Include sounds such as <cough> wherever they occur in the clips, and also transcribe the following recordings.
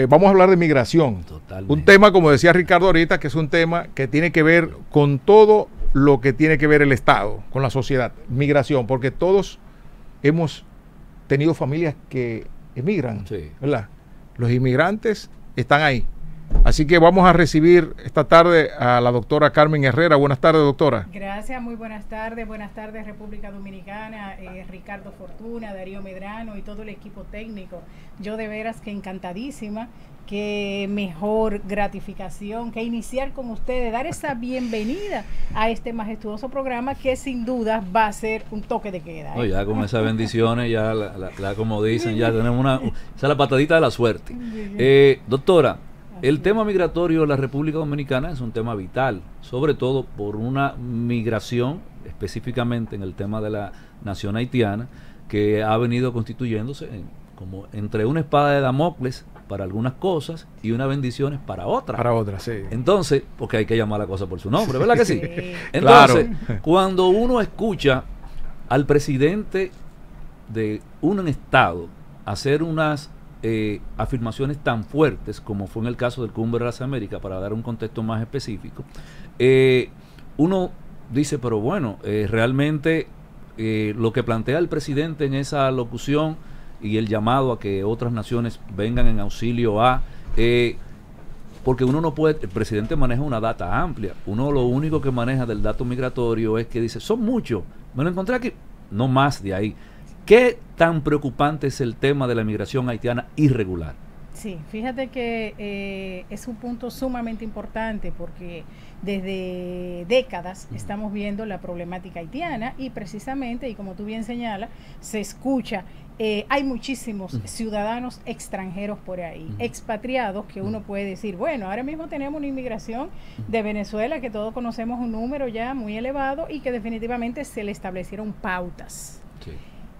Eh, vamos a hablar de migración. Totalmente. Un tema, como decía Ricardo ahorita, que es un tema que tiene que ver con todo lo que tiene que ver el Estado, con la sociedad. Migración, porque todos hemos tenido familias que emigran, Sí. ¿verdad? Los inmigrantes están ahí. Así que vamos a recibir esta tarde a la doctora Carmen Herrera. Buenas tardes, doctora. Gracias, muy buenas tardes. Buenas tardes, República Dominicana, eh, Ricardo Fortuna, Darío Medrano y todo el equipo técnico. Yo de veras que encantadísima, que mejor gratificación que iniciar con ustedes, dar esa bienvenida a este majestuoso programa que sin duda va a ser un toque de queda. No, ¿eh? ya con esas bendiciones, ya, la, la- la- como dicen, ya <laughs> tenemos una. Esa es la patadita de la suerte. Eh, doctora, el tema migratorio de la República Dominicana es un tema vital, sobre todo por una migración, específicamente en el tema de la nación haitiana, que ha venido constituyéndose en- como entre una espada de Damocles para algunas cosas y una bendición para otras. Para otra, sí. Entonces, porque hay que llamar la cosa por su nombre, ¿verdad que sí? Sí. Entonces, Claro. cuando uno escucha al presidente de un estado hacer unas eh, afirmaciones tan fuertes como fue en el caso del Cumbre de las Américas, para dar un contexto más específico, eh, uno dice, pero bueno, eh, realmente eh, lo que plantea el presidente en esa locución y el llamado a que otras naciones vengan en auxilio a... porque uno no puede, el presidente maneja una data amplia. Uno lo único que maneja del dato migratorio es que dice, son muchos. Me lo encontré aquí, no más de ahí. ¿Qué tan preocupante es el tema de la migración haitiana irregular? Sí, fíjate que eh, es un punto sumamente importante porque desde décadas estamos viendo la problemática haitiana y precisamente, y como tú bien señalas, se escucha, eh, hay muchísimos ciudadanos extranjeros por ahí, expatriados, que uno puede decir, bueno, ahora mismo tenemos una inmigración de Venezuela que todos conocemos un número ya muy elevado y que definitivamente se le establecieron pautas. Sí.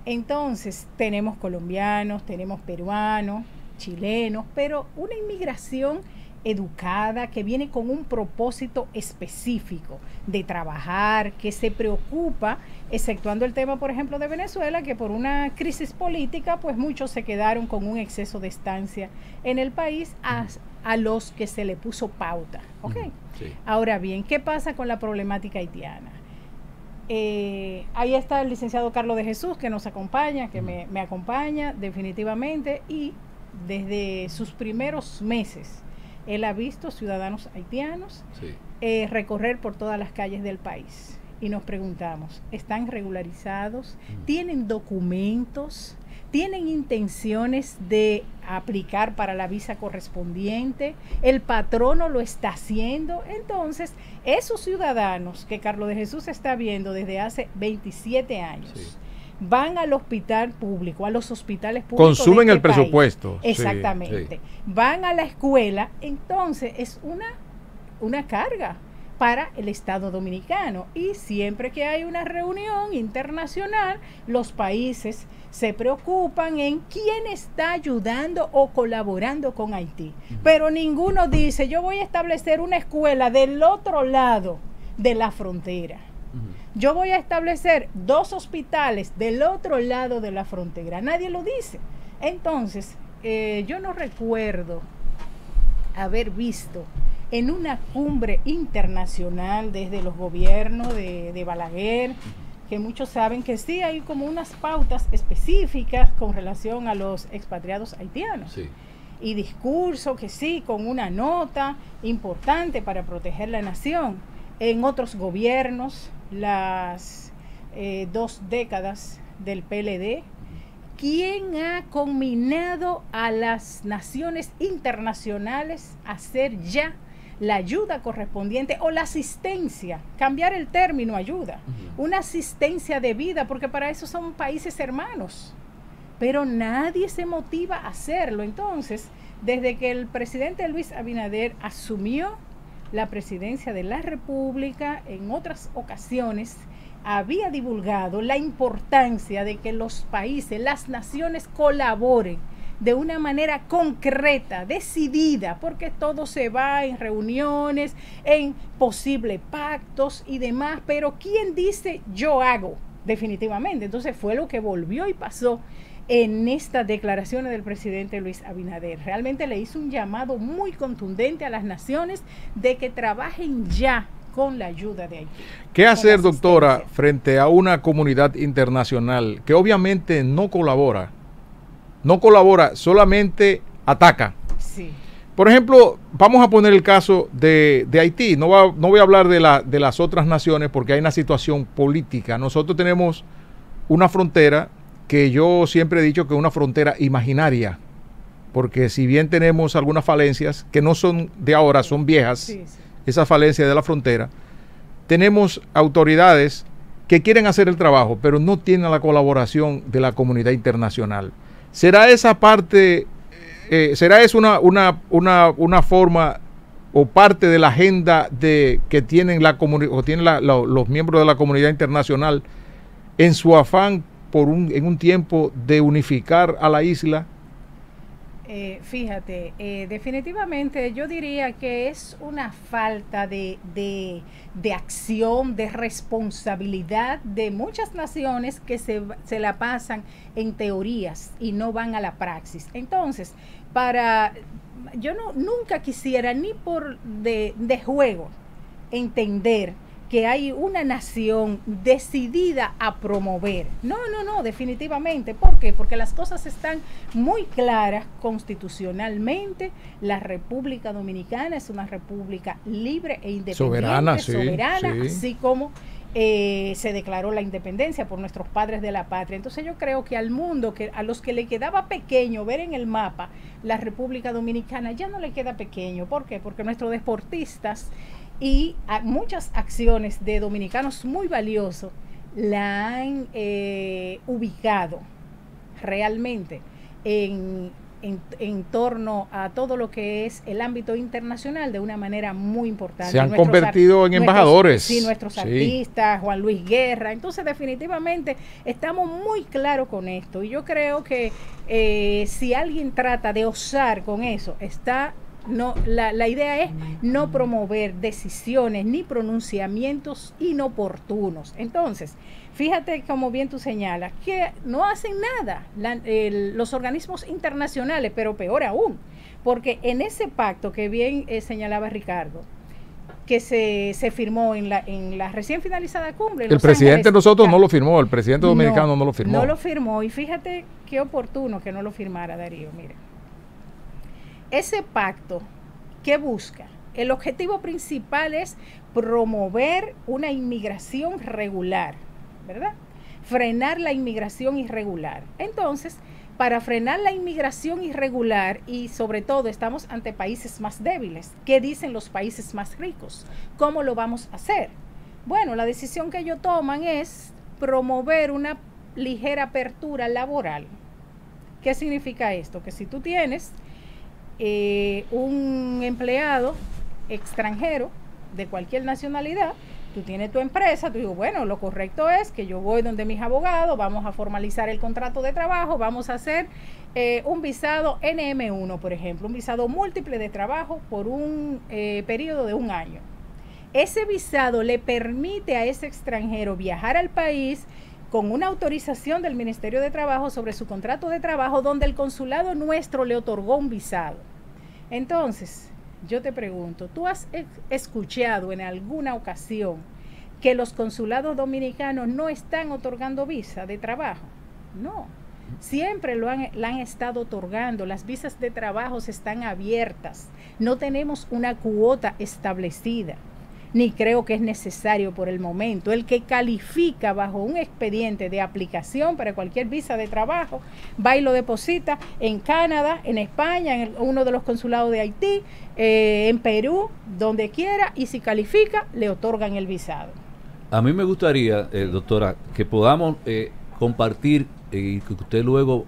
Entonces, tenemos colombianos, tenemos peruanos, chilenos, pero una inmigración educada que viene con un propósito específico de trabajar, que se preocupa, exceptuando el tema, por ejemplo, de Venezuela, que por una crisis política, pues muchos se quedaron con un exceso de estancia en el país a, a los que se le puso pauta. Ahora bien, ¿qué pasa con la problemática haitiana? Eh, ahí está el licenciado Carlos de Jesús que nos acompaña, que me, me acompaña definitivamente y desde sus primeros meses él ha visto ciudadanos haitianos Sí. eh, recorrer por todas las calles del país. Y nos preguntamos, ¿están regularizados? ¿Tienen documentos? ¿Tienen intenciones de aplicar para la visa correspondiente? ¿El patrono lo está haciendo? Entonces, esos ciudadanos que Carlos de Jesús está viendo desde hace 27 años, Sí. van al hospital público, a los hospitales públicos. de Consumen este el país. presupuesto. sí. Exactamente. Van a la escuela, entonces es una, una carga para el Estado dominicano. Y siempre que hay una reunión internacional, los países se preocupan en quién está ayudando o colaborando con Haití. Pero ninguno dice, yo voy a establecer una escuela del otro lado de la frontera. Yo voy a establecer dos hospitales del otro lado de la frontera. Nadie lo dice. Entonces, eh, yo no recuerdo haber visto en una cumbre internacional desde los gobiernos de, de Balaguer, que muchos saben que sí hay como unas pautas específicas con relación a los expatriados haitianos Sí. y discurso que sí, con una nota importante para proteger la nación. En otros gobiernos, las eh, dos décadas del PLD, ¿quién ha combinado a las naciones internacionales a hacer ya la ayuda correspondiente o la asistencia? Cambiar el término ayuda, una asistencia de vida, porque para eso son países hermanos pero nadie se motiva a hacerlo. Entonces, desde que el presidente Luis Abinader asumió la presidencia de la República, en otras ocasiones había divulgado la importancia de que los países, las naciones colaboren de una manera concreta, decidida, porque todo se va en reuniones, en posibles pactos y demás, pero ¿quién dice yo hago? Definitivamente. Entonces fue lo que volvió y pasó en estas declaraciones del presidente Luis Abinader. Realmente le hizo un llamado muy contundente a las naciones de que trabajen ya con la ayuda de Haití. ¿Qué hacer, doctora, frente a una comunidad internacional que obviamente no colabora? No colabora, solamente ataca. Sí. Por ejemplo, vamos a poner el caso de, Haití. No, no voy a hablar de, la, de las otras naciones porque hay una situación política. Nosotros tenemos una frontera que yo siempre he dicho que es una frontera imaginaria, porque si bien tenemos algunas falencias que no son de ahora, son viejas, esa falencia de la frontera, tenemos autoridades que quieren hacer el trabajo, pero no tienen la colaboración de la comunidad internacional. ¿Será esa parte, eh, será eso una, una, una, una, forma o parte de la agenda de, que tienen, la o tienen los miembros de la comunidad internacional en su afán por un, en un tiempo de unificar a la isla? Eh, fíjate, eh, definitivamente yo diría que es una falta de, de, de, acción, de responsabilidad de muchas naciones que se, se, la pasan en teorías y no van a la praxis. Entonces, para yo no nunca quisiera ni por de, de juego entender que hay una nación decidida a promover. No, no, no, definitivamente. ¿Por qué? Porque las cosas están muy claras constitucionalmente. La República Dominicana es una república libre e independiente, soberana, soberana así como eh, se declaró la independencia por nuestros padres de la patria. Entonces yo creo que al mundo, que a los que le quedaba pequeño ver en el mapa la República Dominicana, ya no le queda pequeño. ¿Por qué? Porque nuestros deportistas y muchas acciones de dominicanos muy valiosos la han eh, ubicado realmente en, en, torno a todo lo que es el ámbito internacional de una manera muy importante. Se han convertido en embajadores. sí, nuestros artistas, Juan Luis Guerra. Entonces, definitivamente estamos muy claros con esto. Y yo creo que eh, si alguien trata de osar con eso, está no, la, la, idea es no promover decisiones ni pronunciamientos inoportunos. Entonces, fíjate como bien tú señalas, que no hacen nada los organismos internacionales, pero peor aún, porque en ese pacto que bien eh, señalaba Ricardo, que se, se, firmó en la, en la recién finalizada cumbre. El presidente de nosotros no lo firmó, el presidente dominicano no lo firmó. No lo firmó y fíjate qué oportuno que no lo firmara Darío, mire ese pacto, ¿qué busca? El objetivo principal es promover una inmigración regular, ¿verdad? Frenar la inmigración irregular. Entonces, para frenar la inmigración irregular y sobre todo estamos ante países más débiles, ¿qué dicen los países más ricos? ¿Cómo lo vamos a hacer? Bueno, la decisión que ellos toman es promover una ligera apertura laboral. ¿Qué significa esto? Que si tú tienes eh, un empleado extranjero de cualquier nacionalidad, tú tienes tu empresa, tú dices, bueno, lo correcto es que yo voy donde mis abogados, vamos a formalizar el contrato de trabajo, vamos a hacer eh, un visado NM1, por ejemplo, un visado múltiple de trabajo por un eh, periodo de un año. Ese visado le permite a ese extranjero viajar al país con una autorización del Ministerio de Trabajo sobre su contrato de trabajo donde el consulado nuestro le otorgó un visado. Entonces, yo te pregunto, ¿tú has escuchado en alguna ocasión que los consulados dominicanos no están otorgando visa de trabajo? No, siempre lo han, la han estado otorgando, las visas de trabajo están abiertas, no tenemos una cuota establecida ni creo que es necesario por el momento. El que califica bajo un expediente de aplicación para cualquier visa de trabajo, va y lo deposita en Canadá, en España, en uno de los consulados de Haití, eh, en Perú, donde quiera, y si califica, le otorgan el visado. A mí me gustaría, eh, doctora, que podamos eh, compartir y que usted luego,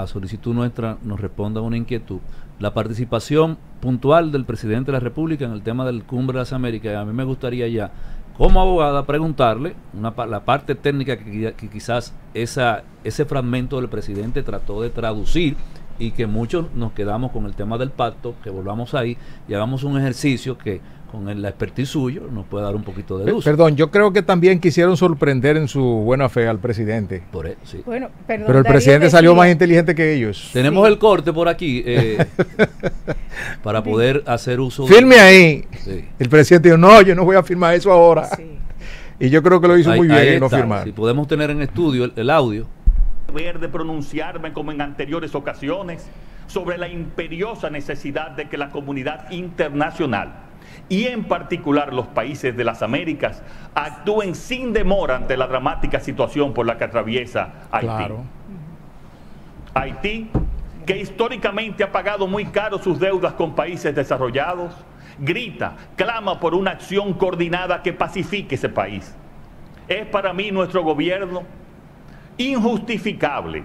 a solicitud nuestra, nos responda una inquietud la participación puntual del presidente de la República en el tema del Cumbre de las Américas. A mí me gustaría ya, como abogada, preguntarle una, la parte técnica que, quizás ese fragmento del presidente trató de traducir y que muchos nos quedamos con el tema del pacto, que volvamos ahí y hagamos un ejercicio que con el, la expertise suyo nos puede dar un poquito de luz. Perdón, yo creo que también quisieron sorprender en su buena fe al presidente. Por eso, sí. Bueno, perdón, Pero el presidente decía- salió más inteligente que ellos. Tenemos Sí. el corte por aquí eh, <laughs> para poder hacer uso de- Firme ahí. Sí. El presidente dijo, no, yo no voy a firmar eso ahora. Sí. Y yo creo que lo hizo Ahí- muy bien en no firmar. Si podemos tener en estudio el, el audio. deber de pronunciarme como en anteriores ocasiones sobre la imperiosa necesidad de que la comunidad internacional y en particular los países de las Américas actúen sin demora ante la dramática situación por la que atraviesa Haití. Claro. Haití, que históricamente ha pagado muy caro sus deudas con países desarrollados, grita, clama por una acción coordinada que pacifique ese país. Es para mí nuestro gobierno injustificable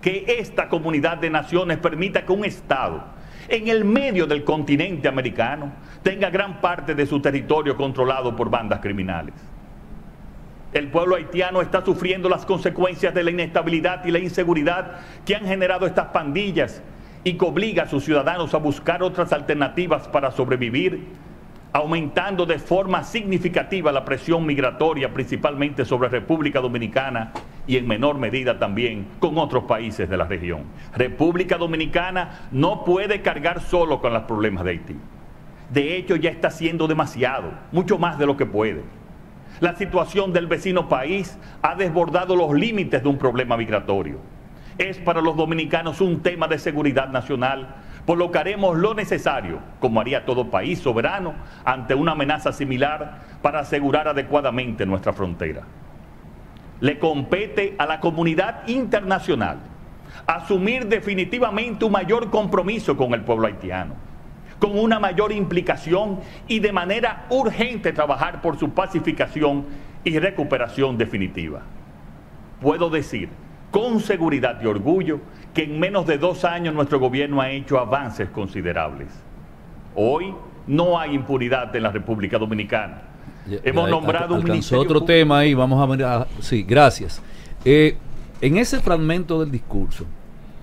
que esta comunidad de naciones permita que un Estado en el medio del continente americano tenga gran parte de su territorio controlado por bandas criminales. El pueblo haitiano está sufriendo las consecuencias de la inestabilidad y la inseguridad que han generado estas pandillas y que obliga a sus ciudadanos a buscar otras alternativas para sobrevivir, aumentando de forma significativa la presión migratoria, principalmente sobre República Dominicana y en menor medida también con otros países de la región. República Dominicana no puede cargar solo con los problemas de Haití. De hecho, ya está haciendo demasiado, mucho más de lo que puede. La situación del vecino país ha desbordado los límites de un problema migratorio. Es para los dominicanos un tema de seguridad nacional, por lo que haremos lo necesario, como haría todo país soberano, ante una amenaza similar para asegurar adecuadamente nuestra frontera. Le compete a la comunidad internacional asumir definitivamente un mayor compromiso con el pueblo haitiano con una mayor implicación y de manera urgente trabajar por su pacificación y recuperación definitiva. Puedo decir con seguridad y orgullo que en menos de dos años nuestro gobierno ha hecho avances considerables. Hoy no hay impunidad en la República Dominicana. Ya- Hemos ya nombrado un ministerio otro público- tema ahí, vamos a ver. a- sí, gracias. Eh, en ese fragmento del discurso,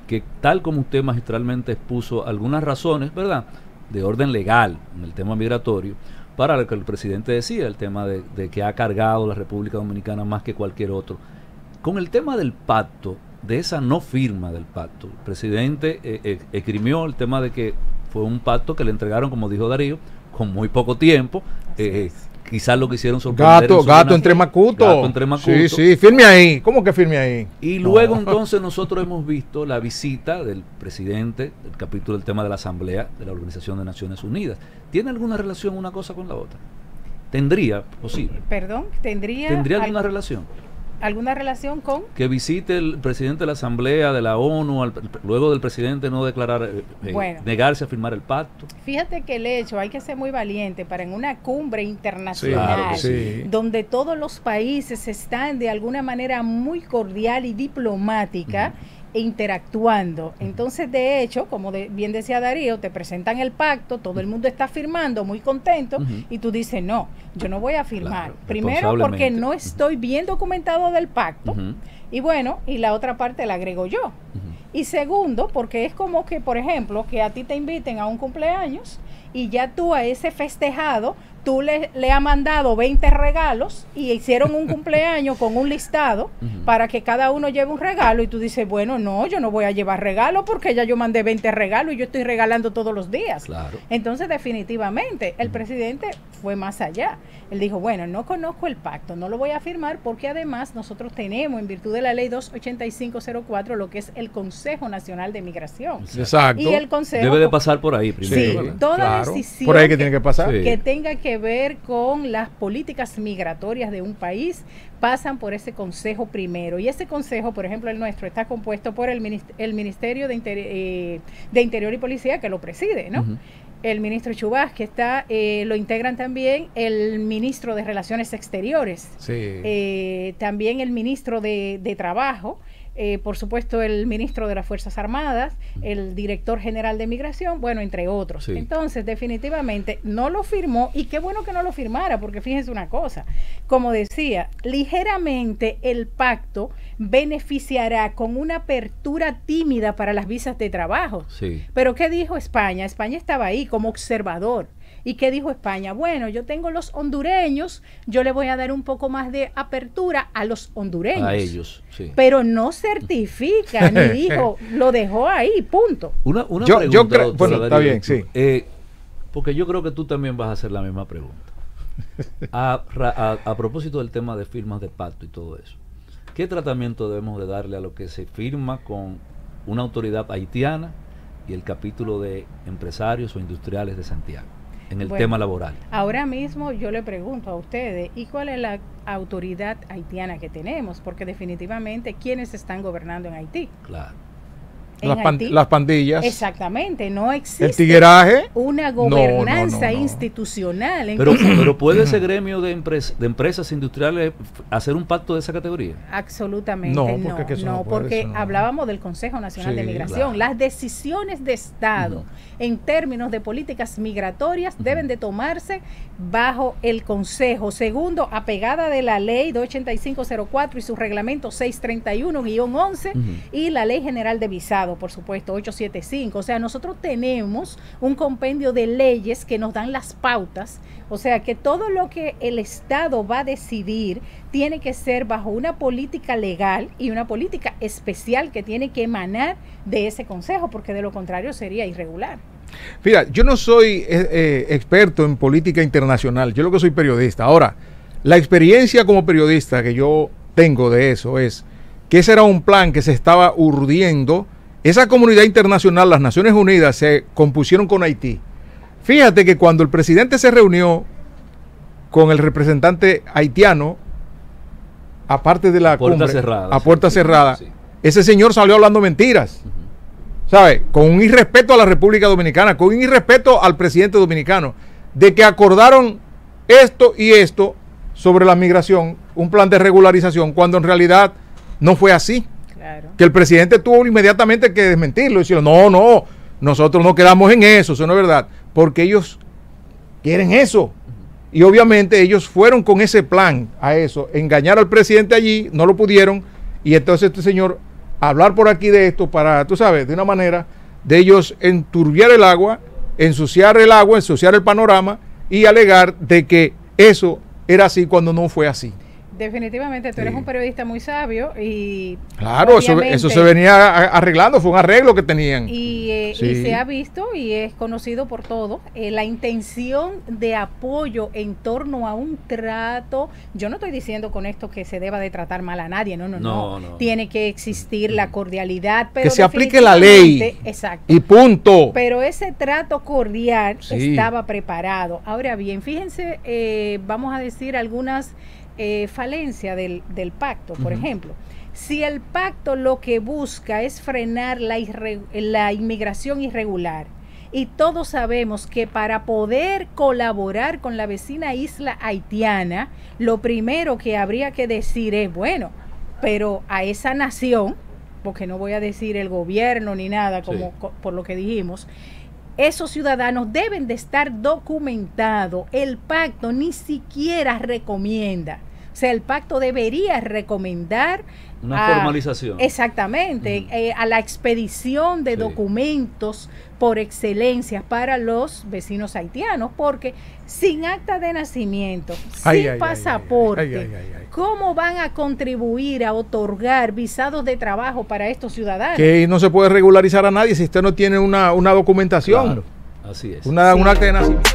que tal como usted magistralmente expuso algunas razones, ¿verdad?, de orden legal en el tema migratorio, para lo que el presidente decía, el tema de, de que ha cargado la República Dominicana más que cualquier otro. Con el tema del pacto, de esa no firma del pacto, el presidente eh, eh, esgrimió el tema de que fue un pacto que le entregaron, como dijo Darío, con muy poco tiempo. Eh. Quizás lo quisieron sorprender. Gato, en gato entre. Macuto. Gato entre Macuto. Sí, sí, firme ahí. ¿Cómo que firme ahí? Y luego entonces nosotros hemos visto la visita del presidente del capítulo del tema de la Asamblea de la Organización de Naciones Unidas. ¿Tiene alguna relación una cosa con la otra? Tendría, posible. Perdón, ¿tendría, ¿Tendría al- alguna relación? Alguna relación con? Que visite el presidente de la Asamblea de la ONU, al- luego del presidente no declarar, eh, eh, Bueno. negarse a firmar el pacto. Fíjate que el hecho, hay que ser muy valiente para en una cumbre Sí, internacional, Claro que sí. donde todos los países están de alguna manera muy cordial y diplomática interactuando. Entonces, de hecho, como de- bien decía Darío, te presentan el pacto, todo el mundo está firmando, muy contento, y tú dices, no, yo no voy a firmar. Claro, Primero porque no estoy bien documentado del pacto, y bueno, y la otra parte la agrego yo. Y segundo, porque es como que, por ejemplo, que a ti te inviten a un cumpleaños y ya tú a ese festejado, tú le, le has mandado 20 regalos y hicieron un cumpleaños con un listado <laughs> para que cada uno lleve un regalo y tú dices, bueno, no, yo no voy a llevar regalo porque ya yo mandé 20 regalos y yo estoy regalando todos los días. Claro. Entonces, definitivamente, el presidente fue más allá. Él dijo, bueno, no conozco el pacto, no lo voy a firmar porque además nosotros tenemos, en virtud de la ley 28504, lo que es el Consejo Nacional de Migración. Exacto. Y el Consejo... Debe de pasar por ahí primero. Sí, ¿verdad? toda claro. decisión Por ahí que tiene que pasar. Sí. que tenga que ver con las políticas migratorias de un país pasan por ese consejo primero. Y ese consejo, por ejemplo, el nuestro, está compuesto por el, minis- el Ministerio de, Inter- eh, de Interior y Policía, que lo preside, ¿no? El ministro Chubás, que está, eh, lo integran también el ministro de Relaciones Exteriores, Sí. eh, también el ministro de, de Trabajo, eh, por supuesto, el ministro de las Fuerzas Armadas, el director general de Migración, bueno, entre otros. Sí. Entonces, definitivamente no lo firmó y qué bueno que no lo firmara, porque fíjense una cosa, como decía, ligeramente el pacto beneficiará con una apertura tímida para las visas de trabajo. Sí. Pero ¿qué dijo España? España estaba ahí como observador. ¿Y qué dijo España? Bueno, yo tengo los hondureños, yo le voy a dar un poco más de apertura a los hondureños. A ellos, sí. Pero no certifica, ni <laughs> dijo, lo dejó ahí, punto. Una, una Yo- pregunta, yo creo- doctor bueno, está Darío, bien, sí. eh, porque yo creo que tú también vas a hacer la misma pregunta. A, ra- a- a propósito del tema de firmas de pacto y todo eso, ¿qué tratamiento debemos de darle a lo que se firma con una autoridad haitiana y el capítulo de empresarios o industriales de Santiago en el Bueno. tema laboral? Ahora mismo yo le pregunto a ustedes, ¿y cuál es la autoridad haitiana que tenemos? Porque definitivamente, ¿quiénes están gobernando en Haití? Claro. Las, pan- Haití, las pandillas, Exactamente, no el existe tigueraje. una No, no, gobernanza no, no. institucional. Pero, pero ¿puede ese gremio de, empres- de empresas industriales hacer un pacto de esa categoría? Absolutamente No, no, porque que eso no, no puede, porque eso no. hablábamos del Consejo Nacional de Migración. claro. Las decisiones de Estado en términos de políticas migratorias deben de tomarse bajo el Consejo. Segundo, apegada de la ley 28504 y su reglamento 631-11 Ujú. y la ley general de visado, por supuesto, 875. O sea, nosotros tenemos un compendio de leyes que nos dan las pautas. O sea, que todo lo que el Estado va a decidir tiene que ser bajo una política legal y una política especial que tiene que emanar de ese consejo, porque de lo contrario sería irregular. Mira, yo no soy eh, eh, experto en política internacional, yo lo que soy periodista. Ahora, la experiencia como periodista que yo tengo de eso es que ese era un plan que se estaba urdiendo. Esa comunidad internacional, las Naciones Unidas, se compusieron con Haití. Fíjate que cuando el presidente se reunió con el representante haitiano, aparte de la Puerta cumbre, cerrada, a sí. puerta cerrada, Sí. ese señor salió hablando mentiras. ¿sabe? Con un irrespeto a la República Dominicana, con un irrespeto al presidente dominicano, de que acordaron esto y esto sobre la migración, un plan de regularización, cuando en realidad no fue así. Claro. Que el presidente tuvo inmediatamente que desmentirlo y decir, no, no, nosotros no quedamos en eso, eso no es verdad, porque ellos quieren eso. Y obviamente ellos fueron con ese plan a eso, engañar al presidente allí, no lo pudieron, y entonces este señor hablar por aquí de esto para, tú sabes, de una manera de ellos enturbiar el agua, ensuciar el agua, ensuciar el panorama y alegar de que eso era así cuando no fue así. Definitivamente, tú eres Sí. un periodista muy sabio y... Claro, eso, se venía arreglando, fue un arreglo que tenían. Y, eh, y se ha visto y es conocido por todos eh, la intención de apoyo en torno a un trato. Yo no estoy diciendo con esto que se deba de tratar mal a nadie, no, no, no. No, no. Tiene que existir la cordialidad, pero que se aplique la ley. Exacto. Y punto. Pero ese trato cordial Sí. estaba preparado. Ahora bien, fíjense, eh, vamos a decir algunas eh, falencias del, del pacto. Por ejemplo, si el pacto lo que busca es frenar la, irre- la inmigración irregular, y todos sabemos que para poder colaborar con la vecina isla haitiana, lo primero que habría que decir es, bueno, pero a esa nación, porque no voy a decir el gobierno ni nada, como Sí. por lo que dijimos, esos ciudadanos deben de estar documentados. El pacto ni siquiera recomienda. O sea, el pacto debería recomendar Una a- formalización. Exactamente, eh, a la expedición de Sí. documentos por excelencia para los vecinos haitianos, porque sin acta de nacimiento, Ay, sin ay, ay, pasaporte, ay, ay, ay, ay. ¿cómo van a contribuir a otorgar visados de trabajo para estos ciudadanos? Que no se puede regularizar a nadie si usted no tiene una, una documentación, Claro, así es. una, Sí. un acta de nacimiento.